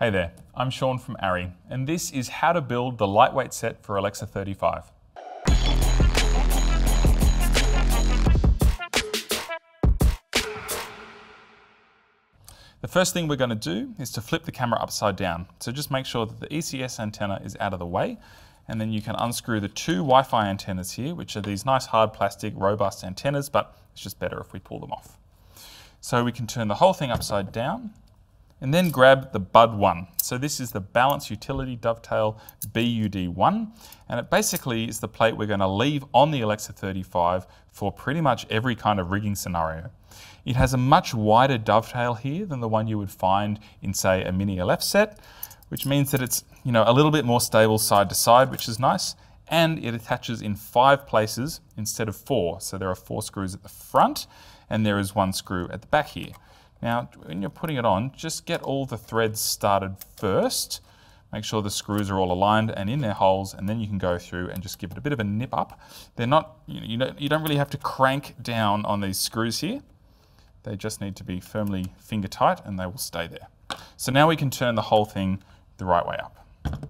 Hey there, I'm Sean from ARRI, and this is how to build the lightweight set for Alexa 35. The first thing we're going to do is to flip the camera upside down. So just make sure that the ECS antenna is out of the way, and then you can unscrew the two Wi-Fi antennas here, which are these nice hard plastic robust antennas, but it's just better if we pull them off. So we can turn the whole thing upside down, and then grab the BUD1. So this is the Balance Utility Dovetail BUD1, and it basically is the plate we're going to leave on the Alexa 35 for pretty much every kind of rigging scenario. It has a much wider dovetail here than the one you would find in, say, a Mini LF set, which means that it's you know, a little bit more stable side to side, which is nice, and it attaches in five places instead of four. So there are four screws at the front, and there is one screw at the back here. Now, when you're putting it on, just get all the threads started first. Make sure the screws are all aligned and in their holes, and then you can go through and just give it a bit of a nip up. They're not, you, know, you don't really have to crank down on these screws here. They just need to be firmly finger tight and they will stay there. So now we can turn the whole thing the right way up.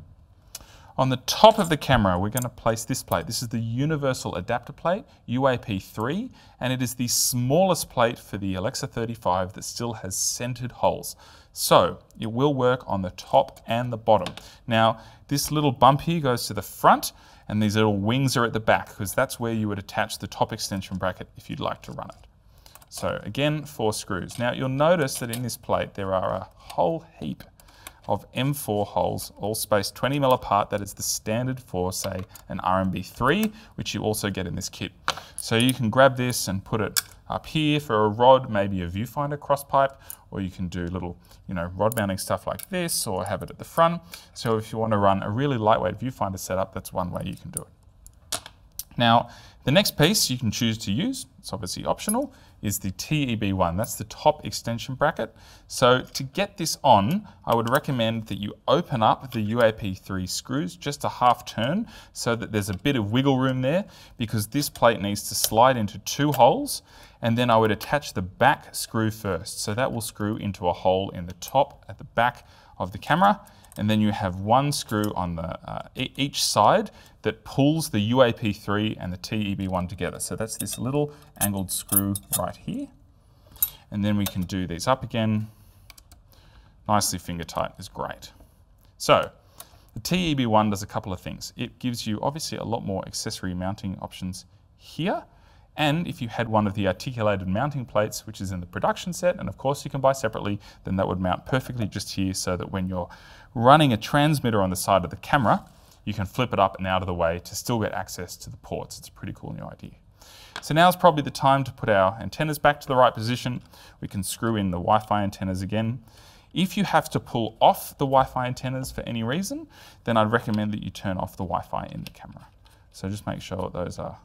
On the top of the camera, we're going to place this plate. This is the Universal Adapter Plate, UAP3, and it is the smallest plate for the Alexa 35 that still has centered holes. So it will work on the top and the bottom. Now, this little bump here goes to the front, and these little wings are at the back, because that's where you would attach the top extension bracket if you'd like to run it. So again, four screws. Now you'll notice that in this plate there are a whole heap of M4 holes, all spaced 20 mil apart. That is the standard for, say, an RMB3, which you also get in this kit. So you can grab this and put it up here for a rod, maybe a viewfinder cross pipe, or you can do little, you know, rod mounting stuff like this, or have it at the front. So if you want to run a really lightweight viewfinder setup, that's one way you can do it. Now, the next piece you can choose to use, it's obviously optional, is the TEB1. That's the top extension bracket. So to get this on, I would recommend that you open up the UAP3 screws just a half turn so that there's a bit of wiggle room there because this plate needs to slide into two holes and then I would attach the back screw first. So that will screw into a hole in the top at the back of the camera and then you have one screw on the uh, each side that pulls the UAP3 and the TEB1 together. So that's this little angled screw right here. And then we can do these up again. Nicely finger tight is great. So the TEB1 does a couple of things. It gives you obviously a lot more accessory mounting options here. And if you had one of the articulated mounting plates, which is in the production set, and of course you can buy separately, then that would mount perfectly just here so that when you're running a transmitter on the side of the camera, you can flip it up and out of the way to still get access to the ports. It's a pretty cool new idea. So now is probably the time to put our antennas back to the right position. We can screw in the Wi-Fi antennas again. If you have to pull off the Wi-Fi antennas for any reason, then I'd recommend that you turn off the Wi-Fi in the camera. So just make sure those are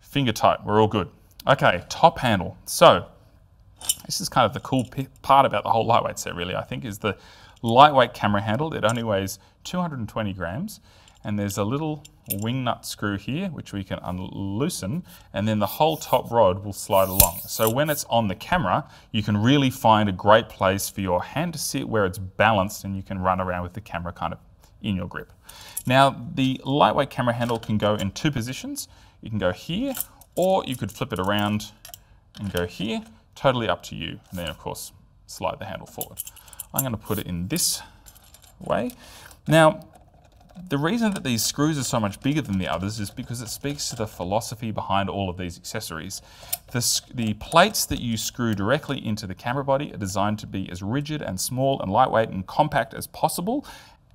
finger tight. We're all good. Okay, top handle. So this is kind of the cool part about the whole lightweight set really, I think, is the lightweight camera handle. It only weighs 220 grams and there's a little wing nut screw here which we can unloosen and then the whole top rod will slide along. So when it's on the camera you can really find a great place for your hand to sit where it's balanced and you can run around with the camera kind of in your grip. Now the lightweight camera handle can go in two positions. You can go here or you could flip it around and go here, totally up to you. And then of course slide the handle forward. I'm going to put it in this way. Now, the reason that these screws are so much bigger than the others is because it speaks to the philosophy behind all of these accessories. The, the, plates that you screw directly into the camera body are designed to be as rigid and small and lightweight and compact as possible,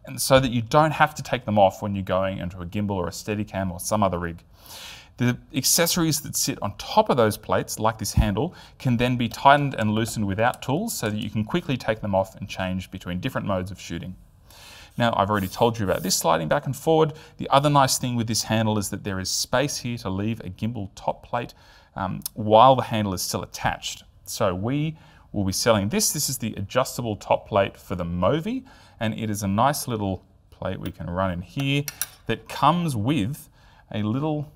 and so that you don't have to take them off when you're going into a gimbal or a Steadicam or some other rig. The accessories that sit on top of those plates, like this handle, can then be tightened and loosened without tools so that you can quickly take them off and change between different modes of shooting. Now, I've already told you about this sliding back and forward. The other nice thing with this handle is that there is space here to leave a gimbal top plate um, while the handle is still attached. So we will be selling this. This is the adjustable top plate for the Movi, and it is a nice little plate we can run in here that comes with a little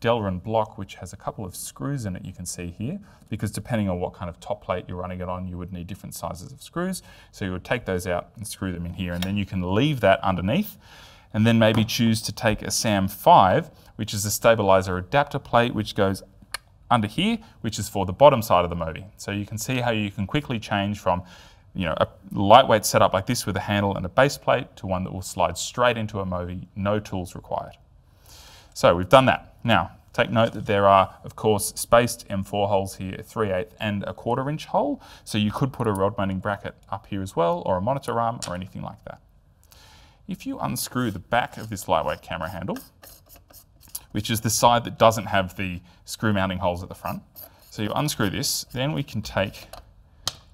Delrin block, which has a couple of screws in it you can see here, because depending on what kind of top plate you're running it on, you would need different sizes of screws. So you would take those out and screw them in here, and then you can leave that underneath, and then maybe choose to take a SAM5, which is a stabilizer adapter plate, which goes under here, which is for the bottom side of the Movi. So you can see how you can quickly change from you know, a lightweight setup like this with a handle and a base plate to one that will slide straight into a Movi, no tools required. So we've done that. Now, take note that there are, of course, spaced M4 holes here, 3 8 and a quarter inch hole. So you could put a rod mounting bracket up here as well, or a monitor arm, or anything like that. If you unscrew the back of this lightweight camera handle, which is the side that doesn't have the screw mounting holes at the front, so you unscrew this, then we can take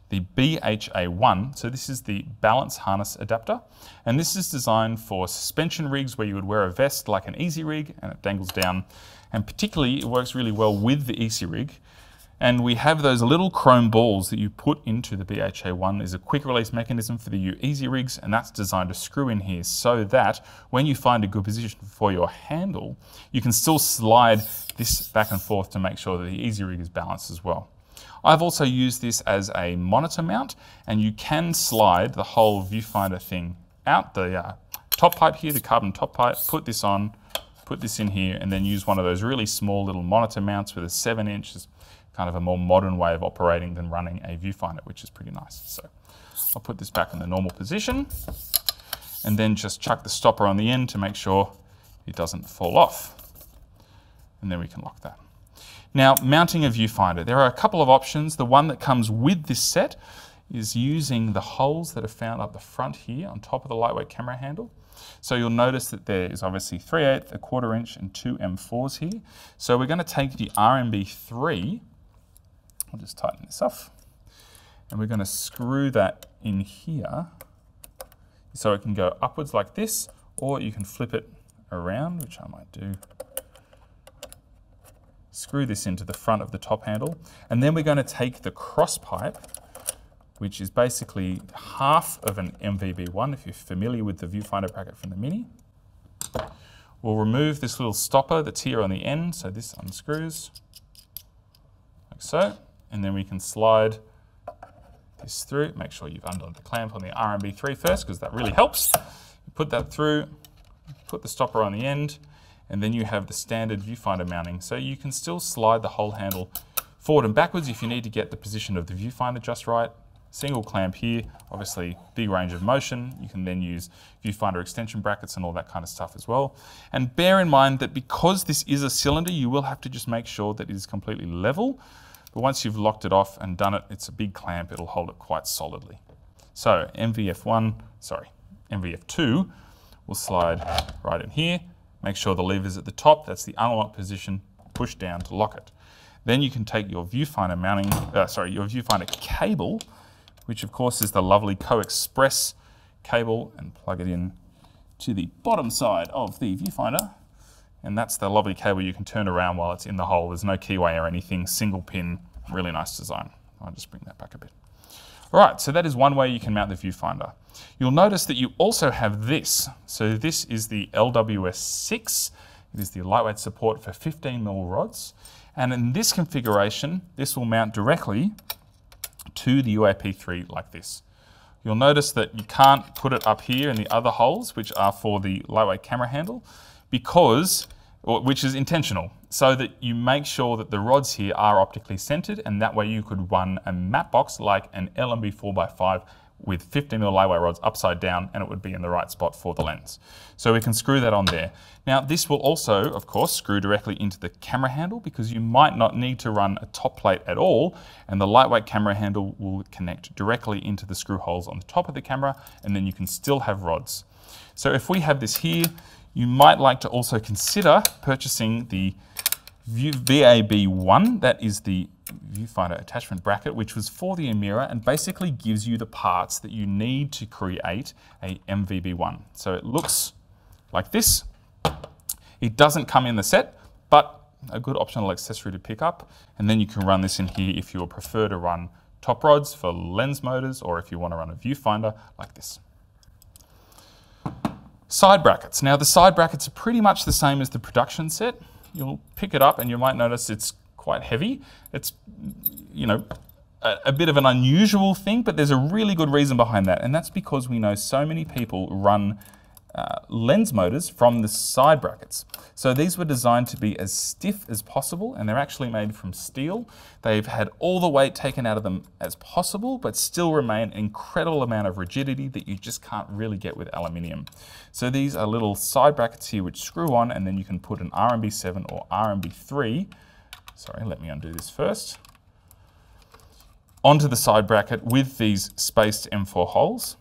the BHA1. So this is the balance harness adapter. And this is designed for suspension rigs where you would wear a vest like an easy rig and it dangles down. And particularly it works really well with the EasyRig. And we have those little chrome balls that you put into the BHA1 is a quick release mechanism for the U Easy Rigs, and that's designed to screw in here so that when you find a good position for your handle, you can still slide this back and forth to make sure that the Easy Rig is balanced as well. I've also used this as a monitor mount and you can slide the whole viewfinder thing out the uh, top pipe here, the carbon top pipe, put this on, put this in here and then use one of those really small little monitor mounts with a seven inch, kind of a more modern way of operating than running a viewfinder, which is pretty nice. So I'll put this back in the normal position and then just chuck the stopper on the end to make sure it doesn't fall off. And then we can lock that. Now, mounting a viewfinder. There are a couple of options. The one that comes with this set is using the holes that are found up the front here on top of the lightweight camera handle. So you'll notice that there is obviously 3 8 a quarter inch, and two M4s here. So we're going to take the RMB3, I'll just tighten this off, and we're going to screw that in here so it can go upwards like this, or you can flip it around, which I might do. Screw this into the front of the top handle, and then we're going to take the cross pipe, which is basically half of an MVB1, if you're familiar with the viewfinder bracket from the Mini. We'll remove this little stopper that's here on the end, so this unscrews, like so, and then we can slide this through. Make sure you've undone the clamp on the RMB3 first, because that really helps. Put that through, put the stopper on the end, and then you have the standard viewfinder mounting. So you can still slide the whole handle forward and backwards if you need to get the position of the viewfinder just right. Single clamp here, obviously big range of motion. You can then use viewfinder extension brackets and all that kind of stuff as well. And bear in mind that because this is a cylinder, you will have to just make sure that it is completely level. But once you've locked it off and done it, it's a big clamp, it'll hold it quite solidly. So MVF1, sorry, MVF2 will slide right in here Make sure the lever's at the top, that's the unlock position, push down to lock it. Then you can take your viewfinder mounting, uh, sorry, your viewfinder cable, which of course is the lovely CoaXPress cable, and plug it in to the bottom side of the viewfinder. And that's the lovely cable you can turn around while it's in the hole. There's no keyway or anything, single pin, really nice design. I'll just bring that back a bit. All right, so that is one way you can mount the viewfinder. You'll notice that you also have this. So this is the LWS6. It is the lightweight support for 15mm rods. And in this configuration, this will mount directly to the UAP3 like this. You'll notice that you can't put it up here in the other holes, which are for the lightweight camera handle, because, which is intentional, so that you make sure that the rods here are optically centered, and that way you could run a matte box like an LMB 4x5 with 50mm lightweight rods upside down and it would be in the right spot for the lens. So we can screw that on there. Now this will also, of course, screw directly into the camera handle because you might not need to run a top plate at all and the lightweight camera handle will connect directly into the screw holes on the top of the camera and then you can still have rods. So if we have this here, you might like to also consider purchasing the VAB1, that is the viewfinder attachment bracket, which was for the Amira and basically gives you the parts that you need to create a MVB1. So it looks like this. It doesn't come in the set, but a good optional accessory to pick up. And then you can run this in here if you prefer to run top rods for lens motors or if you want to run a viewfinder like this. Side brackets. Now the side brackets are pretty much the same as the production set. you'll pick it up and you might notice it's quite heavy. It's, you know, a, a, bit of an unusual thing, but there's a really good reason behind that. And that's because we know so many people run uh, lens motors from the side brackets. So these were designed to be as stiff as possible and they're actually made from steel. They've had all the weight taken out of them as possible but still remain an incredible amount of rigidity that you just can't really get with aluminium. So these are little side brackets here which screw on and then you can put an RMB7 or RMB3, sorry let me undo this first, onto the side bracket with these spaced M4 holes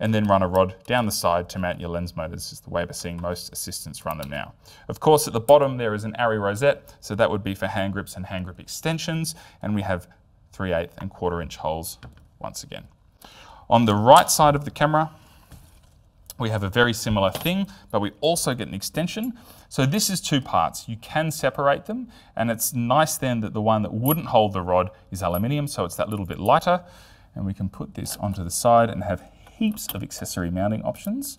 and then run a rod down the side to mount your lens motors is the way we're seeing most assistants run them now. Of course, at the bottom there is an ARRI rosette, so that would be for hand grips and hand grip extensions, and we have 3 8 and quarter inch holes once again. On the right side of the camera, we have a very similar thing, but we also get an extension. So this is two parts. You can separate them, and it's nice then that the one that wouldn't hold the rod is aluminium, so it's that little bit lighter. And we can put this onto the side and have heaps of accessory mounting options.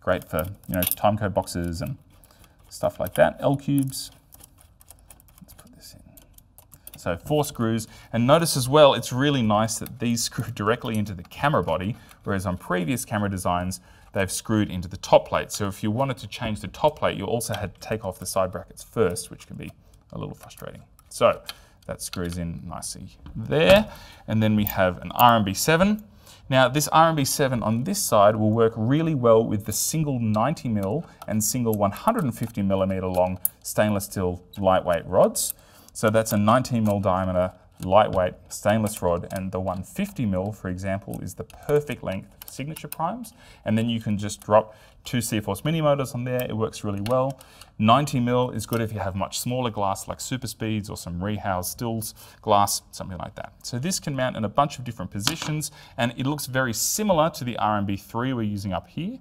Great for you know time code boxes and stuff like that. L cubes. Let's put this in. So four screws. And notice as well, it's really nice that these screw directly into the camera body, whereas on previous camera designs, they've screwed into the top plate. So if you wanted to change the top plate, you also had to take off the side brackets first, which can be a little frustrating. So that screws in nicely there. And then we have an RMB7. Now this RMB7 on this side will work really well with the single 90mm and single 150mm long stainless steel lightweight rods. So that's a 19mm diameter lightweight stainless rod and the 150 mil, for example is the perfect length for signature primes and then you can just drop two CForce mini motors on there, it works really well. 90 mil is good if you have much smaller glass like super speeds or some rehoused stills glass, something like that. So this can mount in a bunch of different positions and it looks very similar to the RMB3 we're using up here,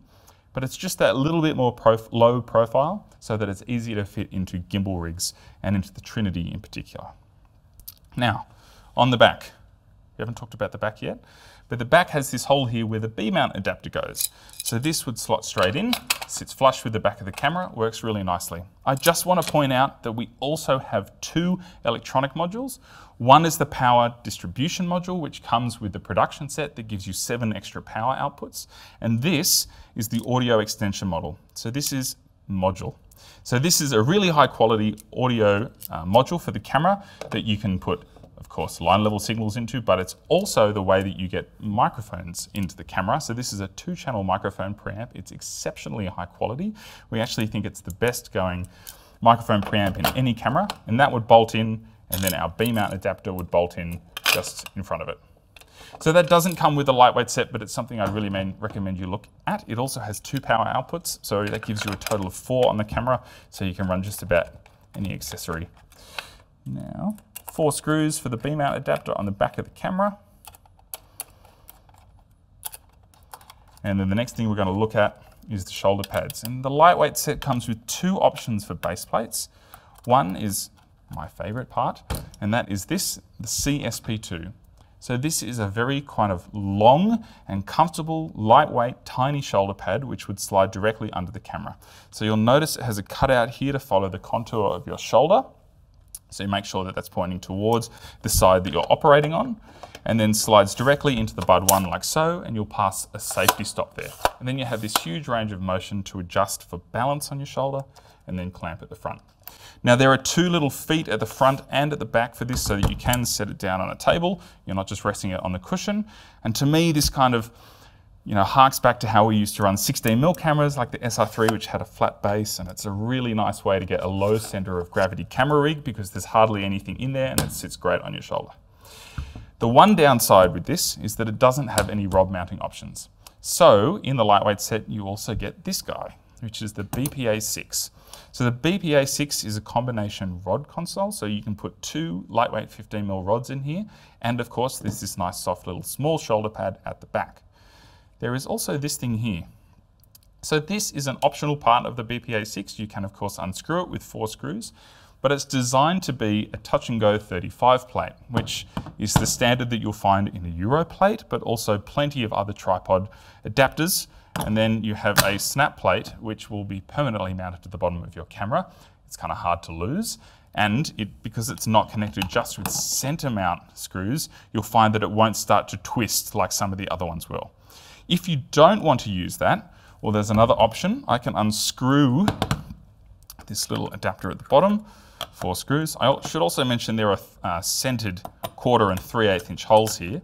but it's just that little bit more prof low profile so that it's easier to fit into gimbal rigs and into the Trinity in particular. Now, on the back, we haven't talked about the back yet, but the back has this hole here where the B-mount adapter goes. So this would slot straight in, sits flush with the back of the camera, works really nicely. I just want to point out that we also have two electronic modules. One is the power distribution module, which comes with the production set that gives you seven extra power outputs. And this is the audio extension model. So this is module. So this is a really high quality audio uh, module for the camera that you can put of course, line level signals into, but it's also the way that you get microphones into the camera. So this is a two channel microphone preamp. It's exceptionally high quality. We actually think it's the best going microphone preamp in any camera, and that would bolt in, and then our B mount adapter would bolt in just in front of it. So that doesn't come with a lightweight set, but it's something I really recommend you look at. It also has two power outputs, so that gives you a total of four on the camera, so you can run just about any accessory. Now, four screws for the B-mount adapter on the back of the camera. And then the next thing we're going to look at is the shoulder pads. And the lightweight set comes with two options for base plates. One is my favorite part, and that is this, the CSP2. So this is a very kind of long and comfortable, lightweight, tiny shoulder pad which would slide directly under the camera. So you'll notice it has a cutout here to follow the contour of your shoulder. So you make sure that that's pointing towards the side that you're operating on and then slides directly into the BUD1 like so and you'll pass a safety stop there. And then you have this huge range of motion to adjust for balance on your shoulder and then clamp at the front. Now there are two little feet at the front and at the back for this so that you can set it down on a table. You're not just resting it on the cushion. And to me this kind of you know, harks back to how we used to run 16mm cameras like the SR3, which had a flat base, and it's a really nice way to get a low center of gravity camera rig because there's hardly anything in there and it sits great on your shoulder. The one downside with this is that it doesn't have any rod mounting options. So in the lightweight set, you also get this guy, which is the BPA6. So the BPA6 is a combination rod console, so you can put two lightweight 15mm rods in here, and of course there's this nice soft little small shoulder pad at the back there is also this thing here. So this is an optional part of the BPA6. You can of course unscrew it with four screws, but it's designed to be a touch and go 35 plate, which is the standard that you'll find in a Euro plate, but also plenty of other tripod adapters. And then you have a snap plate, which will be permanently mounted to the bottom of your camera. it's kind of hard to lose. And it, because it's not connected just with center mount screws, you'll find that it won't start to twist like some of the other ones will. If you don't want to use that, well, there's another option. I can unscrew this little adapter at the bottom, four screws. I should also mention there are uh, centered quarter and 3 8 inch holes here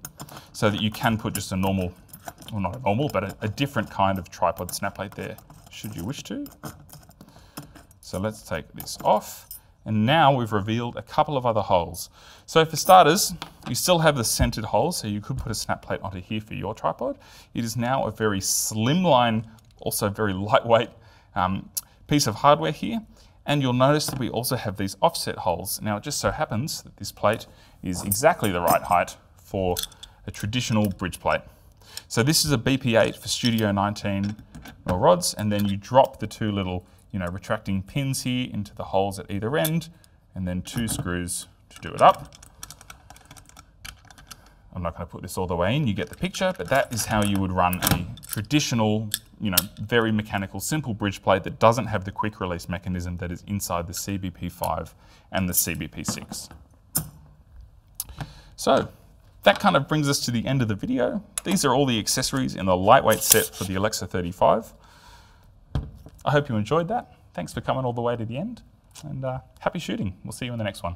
so that you can put just a normal, well not a normal, but a, a different kind of tripod snap plate there should you wish to. So let's take this off. And now we've revealed a couple of other holes. So for starters, you still have the centered hole, so you could put a snap plate onto here for your tripod. It is now a very slimline, also very lightweight um, piece of hardware here. And you'll notice that we also have these offset holes. Now it just so happens that this plate is exactly the right height for a traditional bridge plate. So this is a BP8 for Studio 19 rods, and then you drop the two little you know, retracting pins here into the holes at either end, and then two screws to do it up. I'm not going to put this all the way in, you get the picture, but that is how you would run a traditional, you know, very mechanical, simple bridge plate that doesn't have the quick release mechanism that is inside the CBP5 and the CBP6. So, that kind of brings us to the end of the video. These are all the accessories in the lightweight set for the Alexa 35. I hope you enjoyed that. Thanks for coming all the way to the end, and uh, happy shooting. We'll see you in the next one.